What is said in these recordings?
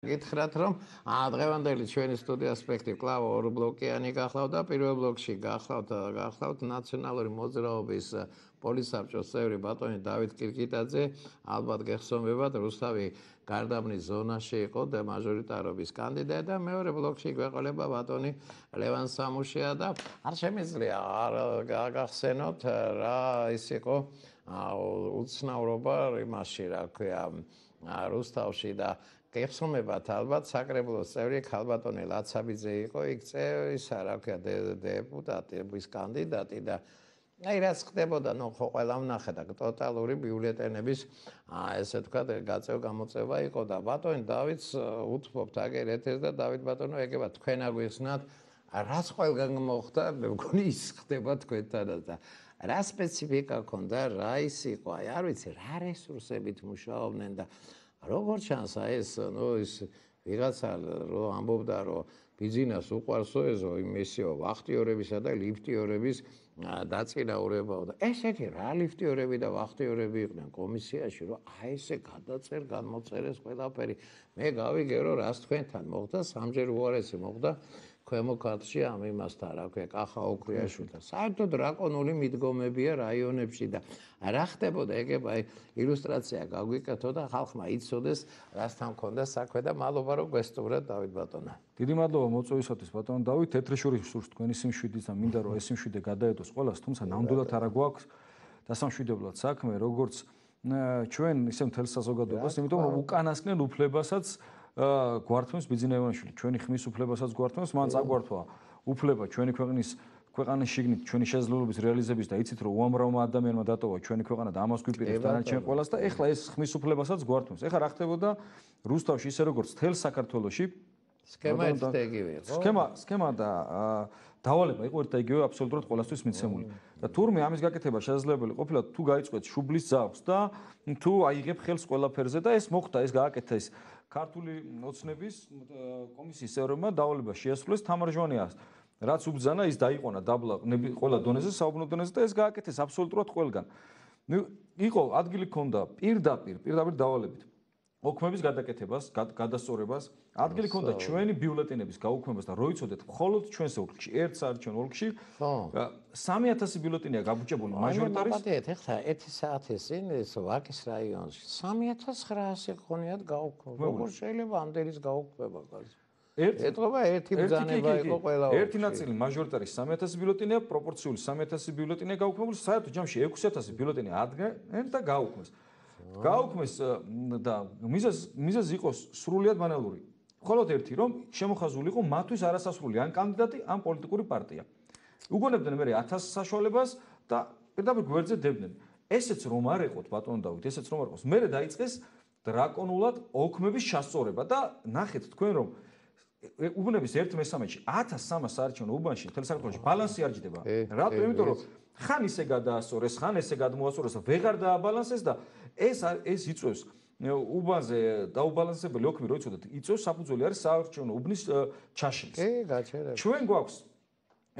გითხრათ რომ დღევანდელი ჩვენი სტუდია ასპექტი კლავ ორ ბლოკიანი გახლავდა პირველ ბლოკში გახლავთ გახლავთ ნაციონალური მოძრაობის პოლისაბჭოს წევრი ბატონი დავით კირკიტაძე. ალბათ გეხსოვებათ რუსთავი გარდაბნის ზონაში იყო და მაჟორიტარობის კანდიდატი და მეორე ბლოკში გვეყოლება ბატონი ლევან სამუშია და არ შემიძლია არ გაგახსენოთ რა ის იყო უცნაურობა იმაში რა ქვია რუსთავში და გეხსომებათ ალბათ საკრებულოს წევრი ქალბატონი ლაცაბიძე იყო იქ ისა რა ქვია დეპუტატი ის კანდიდატი და აი რაც ხდებოდა ნუ ხო ყველა ვნახე და ტოტალური ბიულეტენების აა ესე თქვა გაწევ გამოწევა იყო და ბატონი დავითს უთფობთ აგერ ეთერს და დავით ბატონო ეგება თქვენ აგვიხსნათ რაც ყველგან მოხდა? მე მგონი ის ხდება თქვენთანაც და რა სპეციფიკა ქონდა რა ის იყო? აი არ ვიცი რა რესურსებით მუშაობდნენ და როგორც ჩანს აი ეს ნუ ის ვიღაცა რო ამბობდა რომ ბიზნეს უყარსო ეზო იმისიო ვახტიორებისა და ლიფტიორების დაწინაურებაო და ესეთი რა ლიფტიორები და ვახტიორები იყვნენ კომისიაში რომ აი ესე გადაწერ განმოწერეს ყველაფერი. მე გავიგე რომ რას თქვენთან მოხდა სამჯერ უარესი მოხდა ქვემო ქართლში ამ იმასთან რა ქვია კახა ოქრიაშვილთან საერთოდ რაკონული მიდგომებია რაიონებში და რა ხდებოდა? ეგ აი ილუსტრაცია გაგვიკეთო და ხალხმა იცოდეს რასთან მქონდა საქმე და მადლობა რომ გვესტუმრეთ დავით ბატონა დიდი მადლობა მოწვევისათვის ბატონო. დავით ეთრეშური სურს თქვენი სიმშვიდის და მინდა რომ ეს სიმშვიდე გადაედოს ყველას თუმცა ნამდვილად არა გვაქვს დასამშვიდებლად საქმე როგორც ჩვენ ისე მთელ საზოგადოებას იმიტომ რომ უკანასკნელ უფლებასაც გვართმევს ბიზნესმენში ჩვენი ხმის უფლებასაც გვართმევს მან წაგვართვა უფლება ჩვენი ქვეყნის ქვეყანის შიგნით ჩვენი შესაძლებლობის რეალიზების და იცით რომ უამრავმა ადამიანმა დატოვა ჩვენი ქვეყანა და ამას გვიპირებს დანარჩენ ყველას და ეხლა ეს ხმის უფლებასაც გვართმევს. ეხლა რა ხდებოდა? რუსთავში ისე როგორც თელ საქართველოში სქემა ერთად იგივე იყო სქემა სქემა და დავალება იყო ერთ და იგივე აბსოლუტურად ყოველთვის მიცემული. და თურმე ამის გაკეთება შესაძლებელი ყოფილა თუ გაიწყვეთ შუბლის ძავს და თუ აიღებ ხელს ყველაფერზე და ეს მოხდა ეს გააკეთა ეს ქართული ოცნების კომისიის წევრებმა დავალება შეასრულეს თამარჟვანიას რაც უბძანა ის დაიყვანა დაბლა ყველა დონეზე საუბნო დონეზე და ეს გააკეთეს აბსოლუტურად ყველგან. ნუ იყო ადგილი ქონდა პირდაპირ პირდაპირ დავალებით ოქმების გადაკეთებას, გადასწორებას, ადგილი ქონდა ჩვენი ბიულეტენების გაუქმებას და როიცოდეთ მხოლოდ ჩვენს ოლქში, ერთ საარჩევნო ოლქში, ხო. 3000 ბიულეტენია გაბუჭებული მაჟორიტარის. აი, პატეთ, ეხლა 1 საათის წინ ეს ვაკის რაიონში 3900 ხონიათ გაუქმება. როგორ შეიძლება ამდენის გაუქმება გას? ერთი ეთყობა ერთი ბრძანება იყო ყველა ერთი ნაწილი მაჟორიტარის 3000 ბიულეტენია, პროპორციული 3000 ბიულეტენია გაუქმებული, საერთო ჯამში 6000 ბიულეტენი ადგენენ და გაუქმეს. გაუქმეს და მიზეზ მიზეზ იყოს სრულიად ბანალური. მხოლოდ ერთი რომ შემოხაზული იყო მათთვის არასასრული ან კანდიდატი ან პოლიტიკური პარტია. უგონებდნენ მე 1000 საშუალებას და პირდაპირ გვერდზე დებდნენ. ესეც რომ არ ეყოთ ბატონ დავით, ესეც რომ არ იყოს. მე დაიწყეს დრაკონულად ოქმების შესწორება და ნახეთ თქვენ რომ უბნების ერთ მესამეში 1300 საარჩევნო უბანში თელ საქართველოში ბალანსი არ ჯდება. რატო? იმიტომ რომ ხან ისე გადაასწორეს, ხან ესე გადმოასწორეს, ვეღარ დააბალანსეს და ეს ეს იწევს უბანზე დაუბალანსებელი ოქმი რო იცოდეთ, იწევს საფუძველი არის საარჩევნო უბნის ჩაშლის. კი, გაჩერება. ჩვენ გვაქვს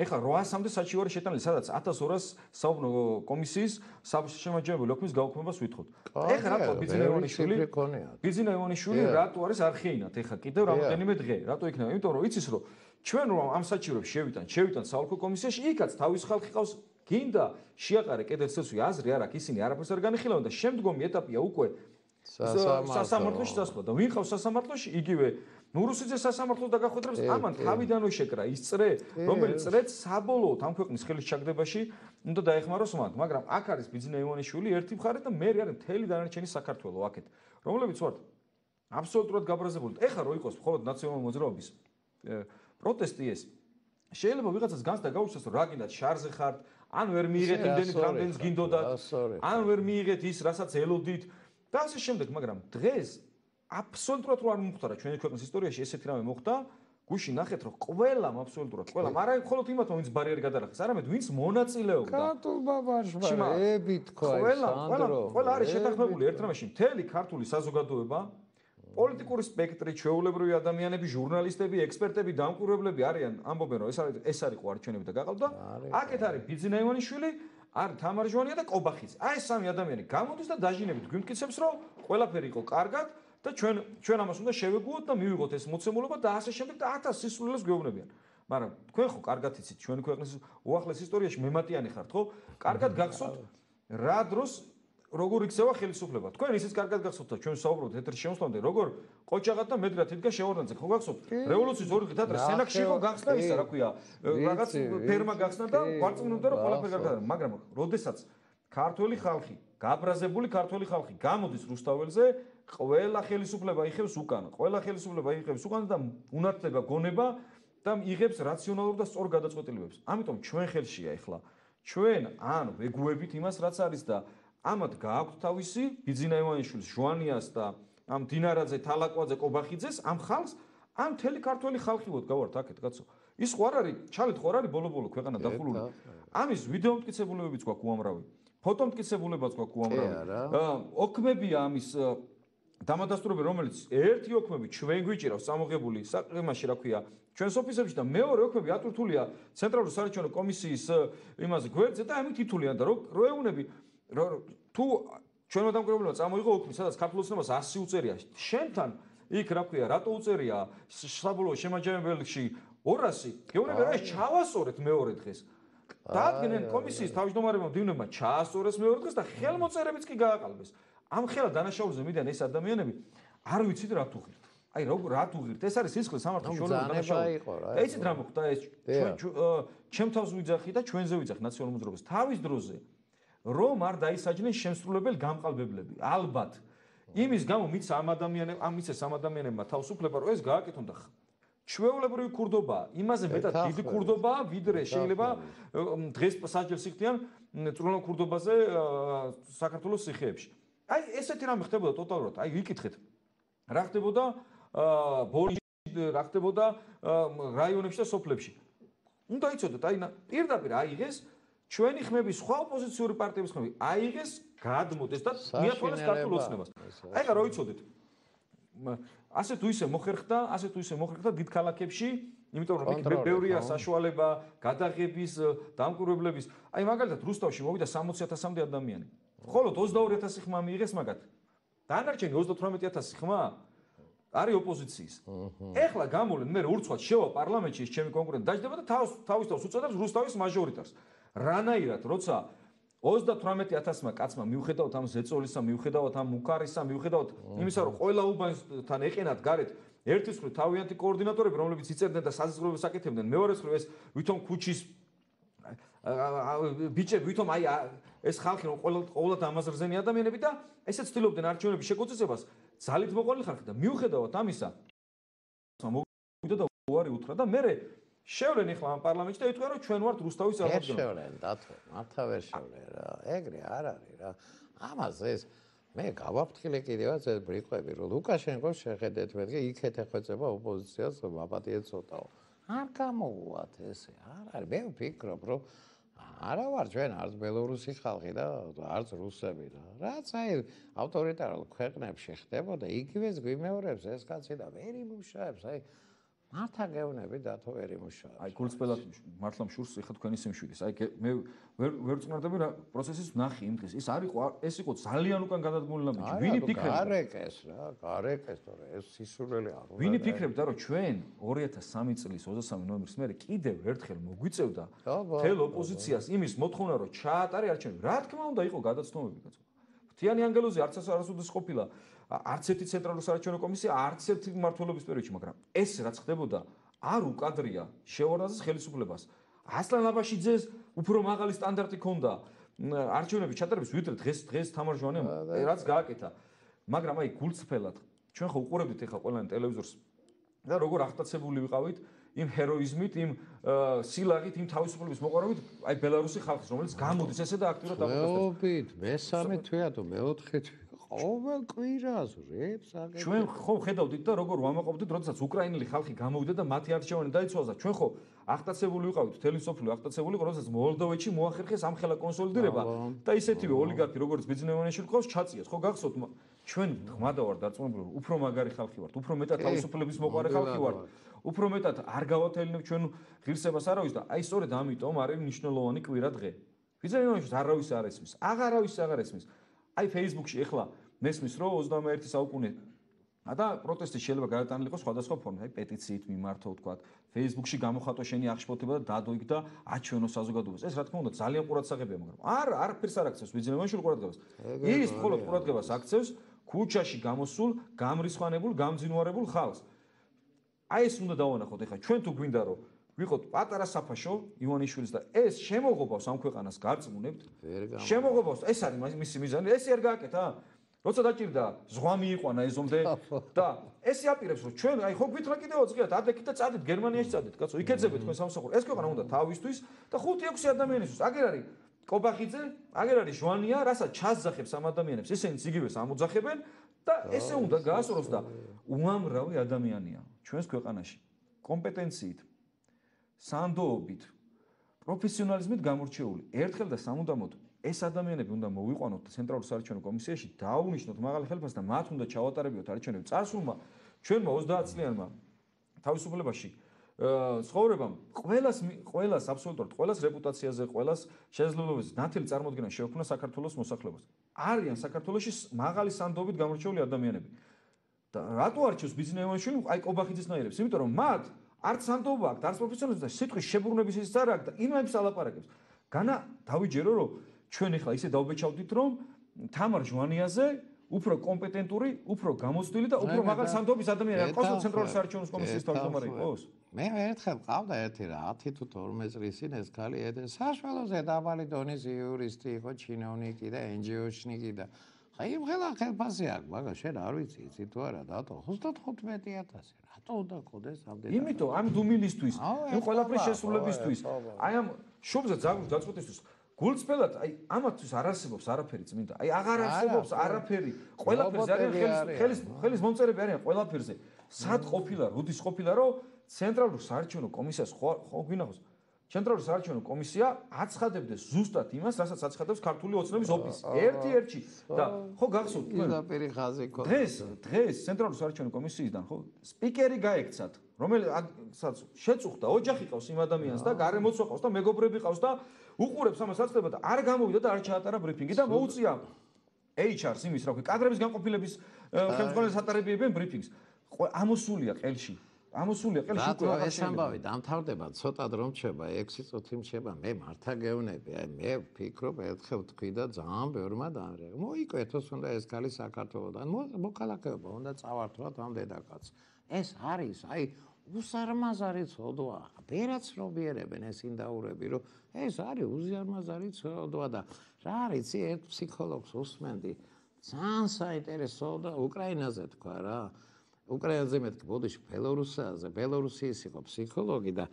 ეხლა 800-მდე საჩივარი შეტანილი, სადაც 1200 საუბნო კომისიის შემაჯამებელი ოქმის გაუქმებას ვითხოვთ. ეხლა რატო ბიზნეევანიშვილი? ბიზნეევანიშვილი რატო არის არხეინად ეხლა კიდევ რამოდენიმე დღე? რატო იქნება? იმიტომ რომ იცის რომ ჩვენ რომ ამ საჩივრებს შევიტან, შევიტან საოლქო კომისიაში, იქაც თავის ხალხი ყავს გინდა შეაყარე კიდევ ცეცვი აზრი არ აქვს ისინი არაფერს არ განიხილავენ და შემდგომი ეტაპია უკვე სასამართლოში დასხვა და ვინ ხავს სასამართლოში იგივე ნურუსიძე სასამართლოს დაგახვედრებს ამან თავიდანვე შეკრა ის წრე რომელიც წრეც საბოლოოდ ამ ქვეყნის ხელის ჩაგდებაში უნდა დაეხმაროს მათ მაგრამ აქ არის ბიზნე ივანიშვილი ერთი მხარე და მე არის მთელი დანარჩენი საქართველოს აქეთ. რომლებიც ვართ? აბსოლუტურად გაბრაზებული ეხლა რო იყოს მხოლოდ ნაციონალური მოძრაობის პროტესტი ეს. შეიძლება ვიღაცას განს და გაუჩნდეს რომ რა გინდა შარზე ხართ ან ვერ მიიღეთ იმდენით რამდენიც გინდოდათ ან ვერ მიიღეთ ის რასაც ელოდით. და ასე შემდეგ მაგრამ დღეს აბსოლუტურად არ მომხდარა ჩვენი ქვეყნის ისტორიაში ესეთი რამე მოხდა გუში ნახეთ რომ ყველამ აბსოლუტურად ყველამ არა მხოლოდ იმათ ვინც ბარიერი გადარახეს არამედ ვინც მონაწილეობდა. ქართულმა ბავშვმა ები თქვა ეს სანდრო ყველა არის შეთანხმებული ერთ რამეში. მთელი ქართული საზოგადოება პოლიტიკური სპექტრი, ჩვეულებრივი ადამიანები, ჟურნალისტები, ექსპერტები, დამკვირვებლები არიან, ამბობენ რომ ეს არის ეს არის ყო არჩევნები და გაყავდა. აკეთ არის ბიძინაივანიშვილი, არ თამარჯვანია და კობახიც. აი ეს სამი ადამიანი გამოდის და დაჟინებით გვიმტკიცებს რომ ყველაფერი იყო კარგად და ჩვენ ჩვენ ამას უნდა შევეგუოთ და მივიღოთ ეს მოცემულობა და ასე შემდეგ და 1000 სისულელს გვეუბნებიან. მაგრამ თქვენ ხო კარგად იცით, ჩვენი ქვეყნის უახლეს ისტორიაში მემატიანი ხართ, ხო? კარგად გახსოვთ რა დროს როგორ იქცევა ხელისუფლება. თქვენ ისიც კარგად გახსოვთ ჩვენ საუბრობთ ეთერში შემოსვლამდე, როგორ ყოჭაღად და მედრად იდგა შეორდანზე, ხო გახსოვთ? რევოლუციის ორი დღით ადრე სენაკში იყო გახსნა ისა, რა ქვია, რაღაც ფერმა გახსნა და გვარწმუნებდა რომ ყველაფერი კარგად, მაგრამ როდესაც ქართველი ხალხი, გაბრაზებული ქართველი ხალხი გამოდის რუსთაველზე, ყველა ხელისუფლება იხევს უკან, ყველა ხელისუფლება იხევს უკან და უნათდება გონება და იღებს რაციონალურ და სწორ გადაწყვეტილებებს. ამიტომ ჩვენ ხელშია ახლა ჩვენ ან ვეგუებით იმას რაც არის და ამათ გააქვთ თავისი ბიძინა ივანიშვილის ჟვანიას და ამ დინარაძე თალაკვაძე კობახიძეს ამ ხალხს ან მთელი ქართველი ხალხი ვოთ გავართ აქეთ კაცო. ის ხო არ არის ჩალეთ ხო არ არის ბოლო-ბოლო ქვეყანა დახულული ამის ვიდეო მტკიცებულებებიც გვაქვს უამრავი ფოტო მტკიცებულებაც გვაქვს უამრავი. ოქმებია ამის დამადასტურები რომელიც ერთი ოქმები ჩვენ გვიჭირავს სამოღებული საყრმაში რა ქვია ჩვენს ოფისებში და მეორე ოქმები ატურთულია ცენტრალური საარჩევნო კომისიის იმას გვერდზე და ამით ითვლიან და რო ეუნები თუ ჩვენო დამკვირვებლებმა წამოიღო ოქმი, სადაც ქართულ ოცნებას 100 უწერია, შენთან იქ რა ქვია, რატო უწერია საბოლოო შემაჯამებელში 200? გეუბნები რა ჩავასწორეთ მეორე დღეს. დაადგნენ კომისიის თავმჯდომარებმა დივნებმა ჩაასწორეს მეორე დღეს და ხელმოწერებიც კი გააყალბეს. ამ ხელა დანაშაულზე მიდან ეს ადამიანები არ ვიცით რა თუ ღირთ. აი რა რა თუ ღირთ? ეს არის სისხლის სამართლის შორეულ დანაშაულს. და იცით რა მოხდა ეს ჩვენ ჩემ თავს ვიძახი და ჩვენზე ვიძახი ნაციონალურ მოძრაობას. თავის დროზე რომ არ დაისაჯნენ შემსრულებელი გამყალბებლები. ალბათ. იმის გამო მიც ამ ადამიანებს, ამ მიცეს ამ ადამიანებმა თავისუფლება რომ ეს გააკეთონ და ჩვეულებრივი კურდობა, იმაზე მეტად დიდი კურდობა, ვიდრე შეიძლება დღეს საჯელს იხდიან წრუნო კურდობაზე საქართველოს სიხეებში. აი ესეთი რამე ხდებოდა ტოტალურად. აი ვიკითხეთ. რა ხდებოდა ბოლში, რა ხდებოდა რაიონებში და სოფლებში. უნდა იცოდეთ, აი პირდაპირ აიღეს ჩვენი ხმები სხვა ოპოზიციური პარტიების ხმები აიღეს გადმოდეს და მიათვალეს ქართულ ოცნებას. აი რა როიცოდეთ. ასე თუ ისე მოხერხდა, ასე თუ ისე მოხერხდა დიდ ქალაქებში, იმიტომ რომ იქ ბევრია საშუალება გადაღების, დამკვირვებლების. აი მაგალითად რუსთავში მოვიდა 60000-მდე ადამიანი. ხოლო 22000 ხმა მიიღეს მაგათ. დანარჩენი 38000 ხმა არის ოპოზიციის. ეხლა გამოვლენ მე რუცხვად შევა პარლამენტში ეს ჩემი კონკურენტი დაждდება და თავის თავის თავს უწოდებს რუსთავის მაჟორიტარს. რანაირად როცა 38000-მა კაცმა მიუხედავთ ამ ზეწოლისა, მიუხედავთ ამ მუქარისა, მიუხედავთ იმისა, რომ ყველა უბანსთან ეყენათ გარეთ ერთის მხრივ თავიანთი კოორდინატორები, რომლებიც იწერდნენ და საზღვრებს აკეთებდნენ, მეორე მხრივ ეს ვითომ ქუჩის ბიჭები ვითომ აი ეს ხალხი რომ ყველა ყოველად ამაზრზენი ადამიანები და ესე ცდილობდნენ არჩევნების შეგოწესებას, ძალით მოყოლი ხალხი და მიუხედავთ ამისა მოვიდა და უარი უთხრა და მე შევლენ ახლა ამ პარლამენტში და იტყვიან რომ ჩვენ ვართ რუსთავის წარმომადგენლები. ეს შევლენ დათო, მართა ვერ შევლენ რა. ეგრე არ არის რა. ამაზე ეს მე გავაფრთხილე კიდევაც ეს ბრიყვები რომ ლუკაშენკოს შეხედეთ მე იქეთ ეხვეწება ოპოზიციას აპატიე ცოტაო. არ გამოუვათ ესე. არ არის მე ვფიქრობ რომ არა ვარ ჩვენ არც ბელორუსი ხალხი და არც რუსები და რაც აი ავტორიტარულ ქვეყნებში ხდებოდა იგივეს გვიმეორებს ეს კაცი და ვერ იმუშავებს აი მართა გეუნები დათო ვერ იმუშავებს. აი გულწრფელად მართლა მშურს ეხა თქვენი სიმშვიდის. აი მე ვერ ვერ წმარდები რა პროცესის ნახი იმ დღეს. ეს არისო ეს იყო ძალიან უკან გადადგმული ნაბიჯი. ვინი ფიქრებს? გარეკეს რა, გარეკეს თორე ეს სისულელი არ უნდა. ვინი ფიქრებდა რომ ჩვენ 2003 წლის 23 ნოემბრის მერე კიდევ ერთხელ მოგვიწევდა თელ ოპოზიციას იმის მოთხოვნა რომ ჩაატარე არჩევნები. რა თქმა უნდა იყო გადაცნობები კაცო. თიანი ანგელოზი არც არასოდეს ყოფილა არც ერთი ცენტრალური საარჩევნო კომისია არც ერთი მმართველობის პერიოდში, მაგრამ ეს რაც ხდებოდა, არ უკადრია შევარდაძის ხელისუფლებას. ასლან აბაშიძეს უფრო მაღალი სტანდარტი ჰქონდა არჩევნების ჩატარების ვიდრე დღეს დღეს თამარ ჟვანემ რაც გააკეთა. მაგრამ აი გულწრფელად ჩვენ ხო უყურებდით ახლა ყველანი ტელევიზორს და როგორ აღტაცებული ვიყავით იმ ჰეროიზმით, იმ სილაღით, იმ თავისუფლების მოყარებით, აი ბელარუსი ხალხს, რომელიც გამოდის ესე და აქტიურად ამოწესდება. მეობით, მესამე თვეა თუ მეოთხე თვეა. ყოველ კვირას რებს აგეთ ჩვენ ხო ხედავდით და როგორ ვამაყობდით როდესაც უკრაინელი ხალხი გამოვიდა და მათი არჩევანი დაიცვალა და ჩვენ ხო აღტაცებული ვიყავით თელი სოფლიო აღტაცებული როდესაც მოლდოვეთში მოახერხეს ამხელა კონსოლიდირება და ისეთივე ოლიგარქი როგორც ბიზნესმენები ყავს ჩაწიეს ხო გახსოვთ ჩვენ ღმადა ვარ დარწმუნებული უფრო მაგარი ხალხი ვართ უფრო მეტად თავისუფლების მოყარე ხალხი ვართ უფრო მეტად არ გავათელინებ ჩვენ ღირსებას არავის და აი სწორედ ამიტომ არის მნიშვნელოვანი კვირა დღე. ბიზნესმენებში არავის არ ესმის აღარავის აღარ ესმის. აი Facebook-ში ეხლა მესმის რომ 21 საუკუნე. და პროტესტი შეიძლება გადატანილიყო სხვადასხვა ფორმით, აი პეტიციით მიმართო თქვა, Facebook-ში გამოხატო შენი აღშფოთება და დადო იქ და აჩვენო საზოგადოებას. ეს რა თქმა უნდა ძალიან ყურადსაღებია, მაგრამ არ არაფერს არ აქცევს. ბიზნესმენში ყურადღებას. ის მხოლოდ ყურადღებას აქცევს ქუჩაში გამოსულ, გამრისხანებულ, გამძინვარებულ ხალხს. აი ეს უნდა დავანახოთ ეხლა ჩვენ თუ გვინდა რომ ვიყოთ პატარა საფაშო ივანიშვილის და ეს შემოღობავს ამ ქვეყანას გარწმუნებთ. შემოღობავს. ეს არის მისი მიზანი. ეს არ გააკეთა როცა დაჭირდა ზღვა მიიყვანა ეზომდე და ესე აპირებს რომ ჩვენ აი ხო გვითხრა კიდევ ზღიათ ადექით და წადით გერმანიაში წადით კაცო იქეძებეთ თქვენ სამსახური. ეს ქვეყანა უნდა თავისთვის და 5-6 ადამიანისთვის. აგერ არის კობახიძე აგერ არის ჟვანია რასაც ჩასძახებს ამ ადამიანებს. ესენიც იგივეს ამოძახებენ და ესე უნდა გაასწოროს და უამრავი ადამიანია ჩვენს ქვეყანაში. კომპეტენციით სანდოობით პროფესიონალიზმით გამორჩეული ერთხელ და სამუდამოდ ეს ადამიანები უნდა მოვიყვანოთ ცენტრალურ საარჩევნო კომისიაში დაუნიშნოთ მაღალ ხელფას და მათ უნდა ჩავატარებიოთ არჩევნები. წარსულმა ჩვენმა 30 წლიანმა თავისუფლებაში ცხოვრებამ ყოველას ყოველას აბსოლუტურად ყოველას რეპუტაციაზე ყოველას შესაძლებლობაზე ნათელი წარმოქმნა შეუქმნა საქართველოს მოსახლეობას. არიან საქართველოსში მაღალი სანდოობით გამორჩეული ადამიანები. და რატო არჩევს ბიზნესმენში აი კობახიძისნაირებს იმიტომ რომ მათ არც სანდობა აქვს არც პროფესიონალიზმი და სიტყვის შებრუნების ის არ აქვს და იმებს ალაპარაკებს. განა დავიჯერო რომ ჩვენ ახლა ისე დავბეჭავდით რომ თამარ ჟვანიაზე უფრო კომპეტენტური, უფრო გამოცდილი და უფრო მაღალ სანდობის ადამიანი არ ყავს ცენტრალური საარჩევნო კომისიის თავმჯდომარე იყოს. მე ერთხელ ყავდა ერთი რა 10 თუ 12 წლის წინ ეს ქალი ედე საშუალოზე დაბალი დონის იურისტი იყო, ჩინოვნიკი და NGO-შნიკი და აი მხელა ხელფასი აქვს, მაგრამ შენ არ ვიცი, იცი თუ არა დათო 35000 რატო უნდა ყოდეს ამდენ? იმიტომ ამ დუმილისთვის, იმ ყველაფრის შესრულებისთვის, აი ამ შობზე ძაღლის გაწყვეტისთვის გულწრფელად აი ამათვის არ არსებობს არაფერი წმინდა. აი აღარ არსებობს არაფერი. ყველაფერზე არის ხელის ხელის ხელის მომწერები არიან ყველაფერზე. სად ყოფილა, როდის ყოფილა, რომ ცენტრალურ საარჩევნო კომისიას ხო ხო გვინახოს? ცენტრალური საარჩევნო კომისია აცხადებდეს ზუსტად იმას, რასაც აცხადებს ქართული ოცნების ოფისი. ერთი-ერთი და ხო გახსოვთ ისაპირი ხაზი ხო. დღეს, დღეს ცენტრალური საარჩევნო კომისიიდან ხო სპიკერი გაექცათ, რომელსაც შეწუხდა ოჯახი ყავს იმ ადამიანს და გარემოცვა ყავს და მეგობრები ყავს და უყურებს ამას აცხადება და არ გამოვიდა და არ ჩაატარა ბრიფინგი და მოუწია HR-ს იმის რა ქვია, კადრების განყოფილების ხელმძღვანელს ატარებიებენ ბრიფინგს. ამოსულია ყელში. ამოსულია ყელში უკვე რა ეს ამბავი დამთავრდება ცოტა დრო რჩება 6 წუთი რჩება მე მართა გეუნები აი მე ვფიქრობ ერთხელ თქვი და ძალიან ბევრმა დაარეკა მოიკვეთოს უნდა ეს ქალი საქართველოსთან მოქალაქეობა უნდა წავართვათ ამ დედაკაც ეს არის აი უსარმაზარი ცოდვა. ბერაც რობიერებენ ეს ინდაურები რომ ეს არის უზარმაზარი ცოდვა და რა არის ერთ ფსიქოლოგს უსმენდი? ძალიან საინტერესო და უკრაინაზე თქვა რა. უკრაინაზე მეთქი ბოდიში ბელორუსაზე ბელორუსიის იყო ფსიქოლოგი და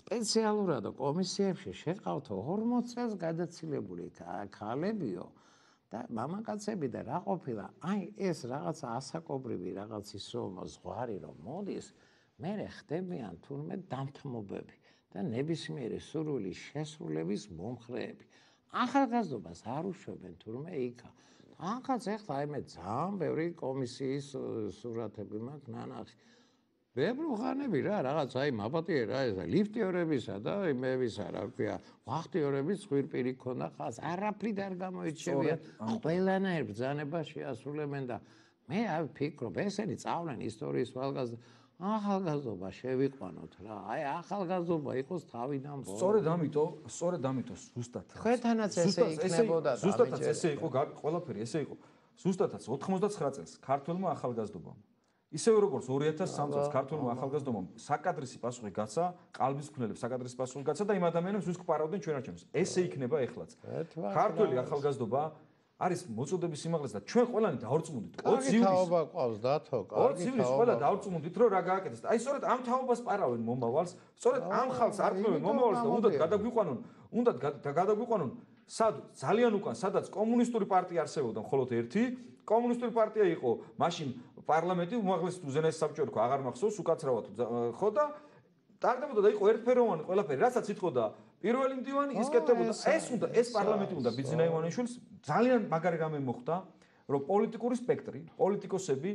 სპეციალურად კომისიებში შეყავთ 40 წელს გადაცილებული ქალებიო და მამაკაცები და რა ყოფილა? აი ეს რაღაც ასაკობრივი რაღაც ის რომ ზღვარი რომ მოდის მე ხდებიან თურმე დამთმობები და ნებისმიერი სურვილი შესრულების მომხრეები ახალგაზრდობას არ უშვებენ თურმე იქა ახაც ეხლა აი მე ძალიან ბევრი კომისიის სურათები მაქვს ნანახი. ვებრუხანები რა, რაღაც აი მაპატიე რა ეს ლიფტიორებისა და იმებისა რა ქვია, ვახტიორების ხვირპირი ქონდა ხას, არაფრით არ გამოიჩევია. ყველანაირ ბრძანებაში ასრულებენ და მე აი ფიქრობ, ესენი წავლენ ისტორიის ვალგაზრდა ახალგაზრდობა შევიყვანოთ რა. აი ახალგაზრდობა იყოს თავიდან ბოლოს. სწორედ ამიტომ, სწორედ ამიტომ ზუსტად. ხეთანაც ესე იქნებოდა და ზუსტადაც ესე იყო ყველაფერი, ესე იყო. ზუსტადაც 99 წელს ქართულმა ახალგაზრდობამ ისევე როგორც 2003 წელს ქართულმა ახალგაზრდობამ საკადრისი პასუხი გაცა, ყალბის მქონელებს საკადრისი პასუხი გაცა და იმ ადამიანებს უსკ პარავდნენ ჩვენ არჩევნებს. ესე იქნება ეხლაც. ქართული ახალგაზრდობა არის მოწოდების სიმაღლეზე და ჩვენ ყველანი დაორწმუნდით 20 იulis თაობა ყავს დათო კარგი 20 იulis ყველა დაორწმუნდით რომ რა გააკეთეს აი სწორედ ამ თაობას პარავენ მომავალს სწორედ ამ ხალხს არტყმევენ მომავალს და უნდა გადაგვიყვანონ უნდა გადაგვიყვანონ სად ძალიან უკან სადაც კომუნისტური პარტია არსებობდა მხოლოდ ერთი კომუნისტური პარტია იყო მაშინ პარლამენტი უმაღლესი უზენაესი საბჭო იყო აღარ მახსოვს უკაცრავად ხო და ტარდებოდა და იყო ერთფეროვანი ყველაფერი რასაც ითხოვდა პირველი მდივანი ის კეთებოდა. ეს უნდა ეს პარლამენტი უნდა. ბიძინა ივანიშვილს ძალიან მაგარი რამე მოხდა რომ პოლიტიკური სპექტრი პოლიტიკოსები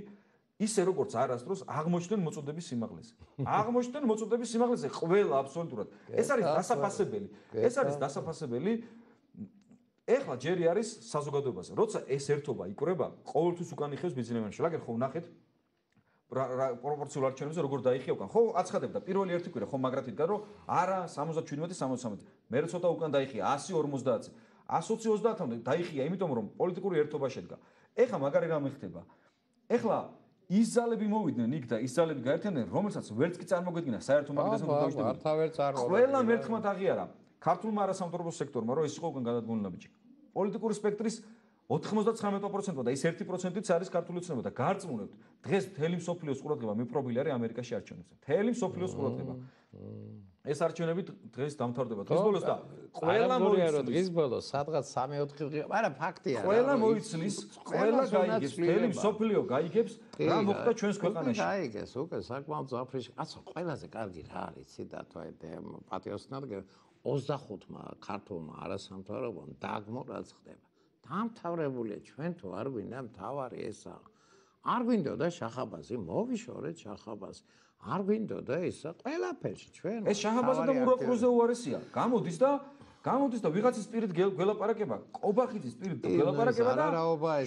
ისე როგორც არასდროს აღმოჩნდნენ მოწოდების სიმაღლეზე აღმოჩნდნენ მოწოდების სიმაღლეზე ყველა აბსოლუტურად. ეს არის დასაფასებელი. ეს არის დასაფასებელი. ეხლა ჯერი არის საზოგადოებაზე როცა ეს ერთობა იკრება ყოველთვის უკან იხევს ბიძინა ივანიშვილი აგერ ხო ნახეთ პროპორციულ არჩევნებზე როგორ დაიხია უკან. ხო, აცხადებდა პირველი ერთი კვირა ხო მაგრად იდგა რომ არა 77 73. მე ცოტა უკან დაიხია 150 120-30-მდე დაიხია, იმიტომ რომ პოლიტიკური ერთობა შედგა. ეხლა მაგარი რამე ხდება. ეხლა ის ზალები მოვიდნენ იქ და ის ზალები გაერთიანდნენ, რომელსაც ვერც კი წარმოგვედგინა საერთო მაგიდასთან დაუშვები. არ თავერ წარმოგვედგინა. ყველა მერთხმად აღიარა ქართულმა არასამთავრობო სექტორმა, რომ ეს იყო უკან გადადგმული ბიჭი. პოლიტიკური სპექტრის 99%-მა და ის 1%-იც არის ქართული ცნობა და გარწმუნებთ, დღეს მთელი მსოფლიოს ყურადღება მიპრობილი არის ამერიკაში არჩევნებზე. მთელი მსოფლიოს ყურადღება. ეს არჩევნები დღეს დამთავრდება. დღეს ბოლოს და ყველა მოიცნის დღეს ბოლოს სადღაც 3-4 დღე, მაგრამ ფაქტია ყველა მოიცნის, ყველა გაიგებს, მთელი მსოფლიო გაიგებს რა მოხდა ჩვენს ქვეყანაში. გაიგეს, უკვე საკმაოდ ზაფრიში. აცო, ყველაზე კარგი რა არის, ციტა თვე პატიოსნად 25-მა ქართულმა არასამთავრობომ დაგმო რაც ხდება. დამთავრებულია. ჩვენ თუ არ გვინდა მთავარი ესა. არ გვინდოდა შახაბაზი მოვიშორეთ შახაბაზი არ გვინდოდა ესა ყველაფერში. ჩვენ ეს შახაბაზი და მურაკრუზე უარესია გამოდის და გამოდის და ვიღაცის პირით გელაპარაკება ყობახიძის პირით გელაპარაკება და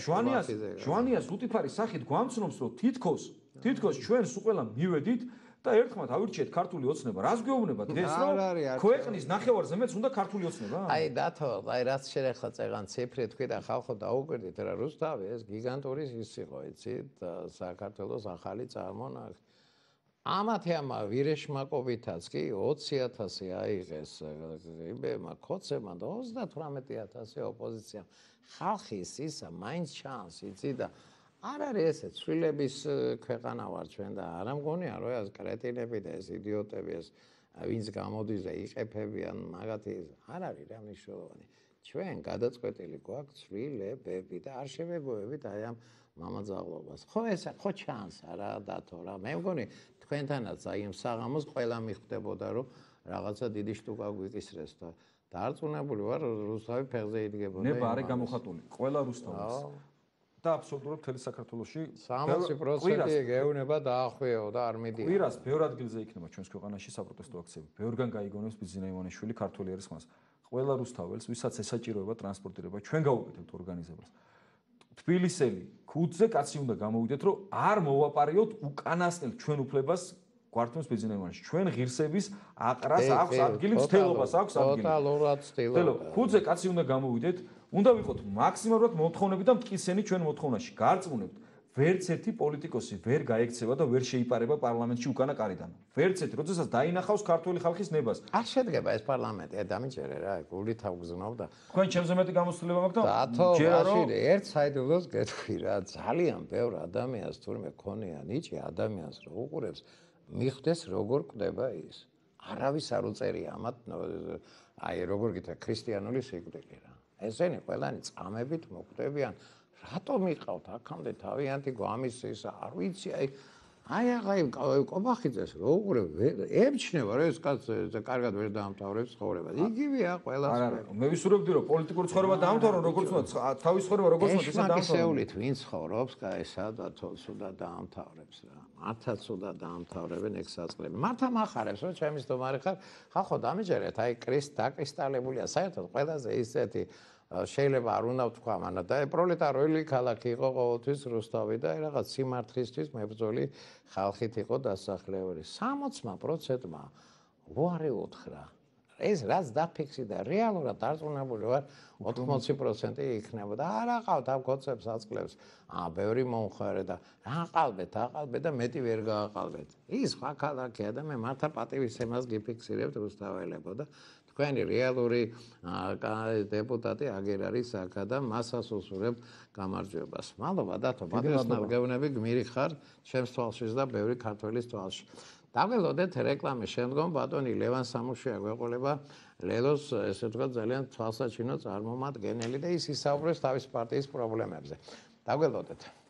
შვანიას შვანიას უტიფარის სახით გვამცნობს რომ თითქოს თითქოს ჩვენს უყველა მივედით და ერთხმათ ავირჩიეთ ქართული ოცნება. რას გეუბნება დღეს რომ ქვეყნის ნახევარზე მეც უნდა ქართული ოცნება? აი დათო, აი რაც შეიძლება წეგან ციფრი თქვი და ხალხო დაუკვირდით რა რუსთავი ეს გიგანტური ის იყო, იცით, საქართველოს ახალი წარმონაქმნი. ამათი ამა ვირეშმაკობითაც კი 20000 აიღეს იმემა ქოცემა და 38000 ოპოზიცია. ხალხის ისა მაინც ჩანს, იცით და არ არის ესე ცვლილების ქვეყანა ვარ ჩვენ და არ ამგონია რომ ეს კრეტინები და ეს იდიოტები ეს ვინც გამოდის და იყეფებიან მაგათი არ არის რა მნიშვნელოვანი. ჩვენ გადაწყვეტილი გვაქვს ცვლილებები და არ შევეგოებით აი ამ მამაძაღლობას. ხო ეს ხო ჩანს რა დათო რა. მე მგონი თქვენთანაც აი ამ საღამოს ყველა მიხვდებოდა რომ რაღაცა დიდი შტუკა გვიკისრეს და დარწმუნებული ვარ რუსთავი ფეხზე იდგებოდა ნება არის გამოხატული. ყველა რუსთავის და აბსოლუტურად მთელი საქართველოსში 60% გეუნება დაახვეო და არ მიდია. კვირას ბევრ ადგილზე იქნება ჩვენს ქვეყანაში საპროტესტო აქციები. ბევრგან გაიგონებს ბიზნესმენი ივანიშვილი ქართული არის მას. ყველა რუსთაველს, ვისაც ესაჭიროება ტრანსპორტირება, ჩვენ გავუკეთებთ ორგანიზებას. თბილისელი, ქუძზე კაცი უნდა გამოვიდეთ, რომ არ მოვაპარიოთ უკანასკნელ ჩვენ უფლებას გვართმოს ბიზნესმენში. ჩვენ ღირსების აყრას აქვს ადგილი, ცდელობას აქვს ადგილი. ტოტალურად ცდელობა. ქუძზე კაცი უნდა გამოვიდეთ, უნდა ვიყოთ მაქსიმალურად მოთხოვნები და მტკიცენი ჩვენ მოთხოვნაში. გარწმუნებთ, ვერც ერთი პოლიტიკოსი ვერ გაექცევა და ვერ შეიპარება პარლამენტში უკანა კარიდან. ვერც ერთი, როდესაც დაინახავს ქართული ხალხის ნებას. არ შედგება ეს პარლამენტი, დამიჯერე რა, გულით ავგზნავ და თქვენ ჩემზე მეტი გამოსვლება მაქვს და ჯერა რომ ერთ საიდულოს გეტყვი რა, ძალიან ბევრ ადამიანს თურმე ქონია ნიჭი ადამიანს რო უყურებს, მიხვდეს როგორ კვდება ის. არავის არ უწერია ამათ აი როგორ გითხრა ქრისტიანული სიკვდილი რა. ესენი ყველანი წამებით მოკვდებიან რატომ იყავთ? აქამდე თავიანთი გვამისის არ ვიცი აი აი აი კობახიძეს როგორ ემჩნევა რა ეს კაცი და კარგად ვერ დაამთავრებს ცხოვრება. იგივეა ყველა არა არა მე ვისურვებდი რომ პოლიტიკური ცხოვრება დაამთავრო როგორც უნდა თავის ცხოვრება როგორც უნდა ისე დაამთავრო ესეულით ვინ ცხოვრობს კაი სადაც სუდა დაამთავრებს რა. მართაც სუდა დაამთავრებენ ეგ საწყლები. მართა מחარებს რომ ჩემი სტომარი ხარ ხახო დამიჯერეთ აი კრისტ დაკრისტალებულია საერთოდ ყველაზე ისეთი შეიძლება არ უნდა ვთქვა მანა და პროლეტარული ქალაქი იყო ყოველთვის რუსთავი და რაღაც სიმართლისთვის მებრძოლი ხალხით იყო დასახლებული. 60%-მა უარი უთხრა. ეს რაც დაფიქსი და რეალურად დარწმუნებული ვარ 80% იქნება და არა ყავთ ამ კონცეფს აწყლებს აა ბევრი მომხარე და რა ყალბეთ აყალბეთ და მეტი ვერ გააყალბეთ. ის სხვა ქალაქია და მე მართა პატივისცემას გიფიქსირებთ რუსთაველებო და თქვენი რეალური დეპუტატი აგერ არის აქა და მასას უსურებ გამარჯვებას. მადლობა დათო, პატრიოტნავ გეუბნები გმირი ხარ ჩემს თვალშიც და ბევრი ქართველის თვალში. დაგველოდეთ რეკლამის შემდგომ ბატონი ლევან სამუშია გვეყოლება ლელოს ესე ვთქვათ ძალიან თვალსაჩინო წარმომადგენელი და ის ისაუბრებს თავის პარტიის პრობლემებზე. დაგველოდეთ.